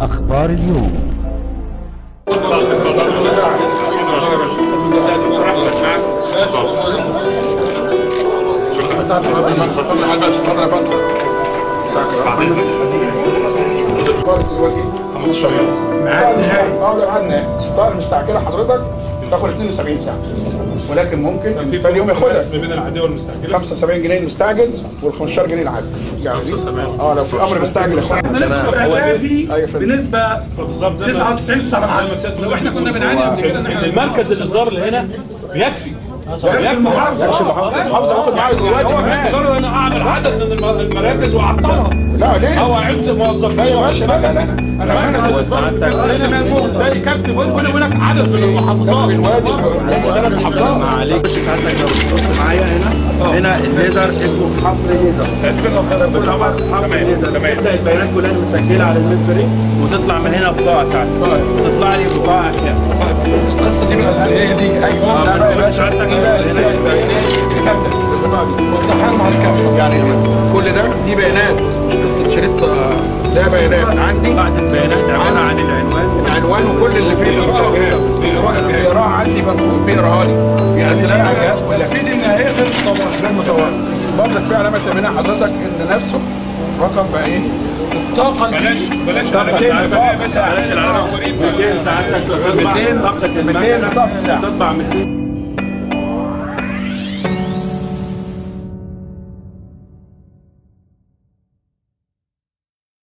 أخبار اليوم. آه قعدنا طائر مستعجله حضرتك تاخد 72 ساعة. ولكن ممكن ثاني يوم ياخدها. ما بين العادية والمستعجلة. 75 جنيه المستعجل وال 15 جنيه العادي. يعني آه لو في أمر مستعجل ياخدها كافي أيوة. بنسبة بالظبط زي ما 99 لو إحنا كنا بنعاني قبل كده إن إحنا المركز الاصدار اللي هنا بيكفي. يكفي المحافظه المحافظه واخد معايا دلوقتي هو مش. مجرد أنا اعمل عدد من الم- المراكز واعطلها لا ليه؟ أو اعز موظفين يا باشا لا لا لا أنا أنا موجود ده يكفي بقول لك عدد في المحافظات ثلاث محافظات معلش ساعتك لو بتبص معايا هنا هنا الليزر اسمه حفر ليزر طبعا حفر ليزر تبدا البيانات كلها مسجله على المسبري وتطلع من هنا بطاقه ساعتك تطلع لي بطاقه اشياء والتحال مع الكامل يعني كل ده دي بيانات مش قصه شريط آه، ده بيانات عندي بعد البيانات عباره عن العنوان العنوان وكل اللي فيه بيقراها عندي مكتوب بيقراها لي بينزلها لي على الجهاز كلها في دي النهائيه غير متواصل غير متواصل برضك في علامه تامينها حضرتك ان نفسه رقم بقى إيه؟ الطاقه بلاش بلاش كده بس بلاش العدد 200 ساعتك 200 طاقه 200 طاقه الساعة تطبع 200